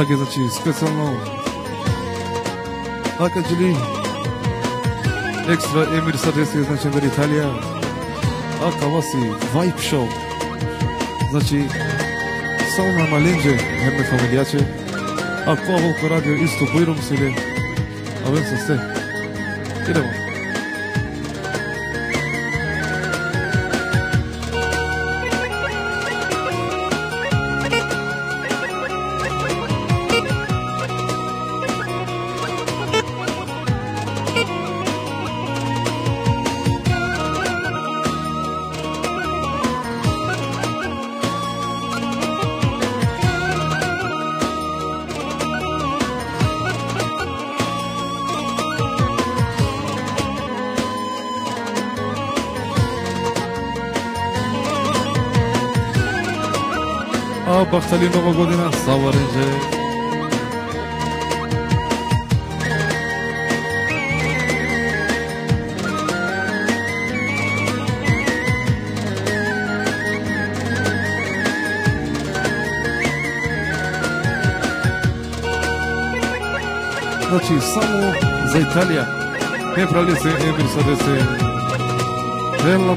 така значи специјално така жили екстра емир садеси значи во Италија. Ака Васи, вайп шоу значи само на маленџе Емир фамилијаче. А кога волко радио исто бојрум се а Абен со се. Идемо. Bahtali nova godina Savarenđe Znači samo za Italija Ne pravili se sa da se Vela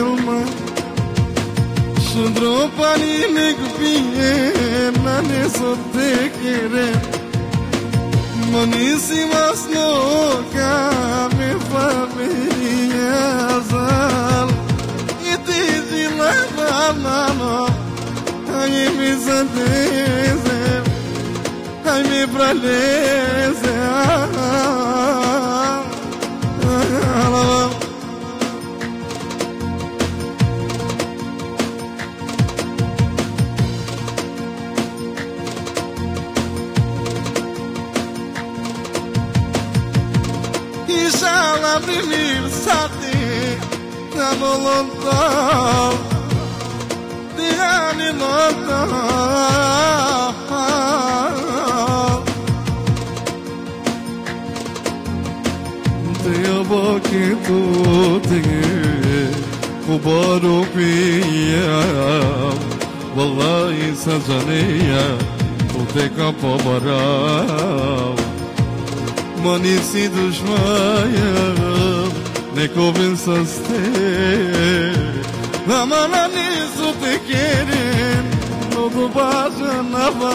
elma Shudro pani nek piye nane sotte kere Monisi masno ka me familia zal Iti jila banano Ai mi zadeze Ai mi braleze abrir sati Namo lontão Diani lontão Te boki tu te Kubaru piyam Wallahi sajaniya Tu te kapo baram ma nisi dushmaya ne kovin saste ramana nisu tekerin no do baja nava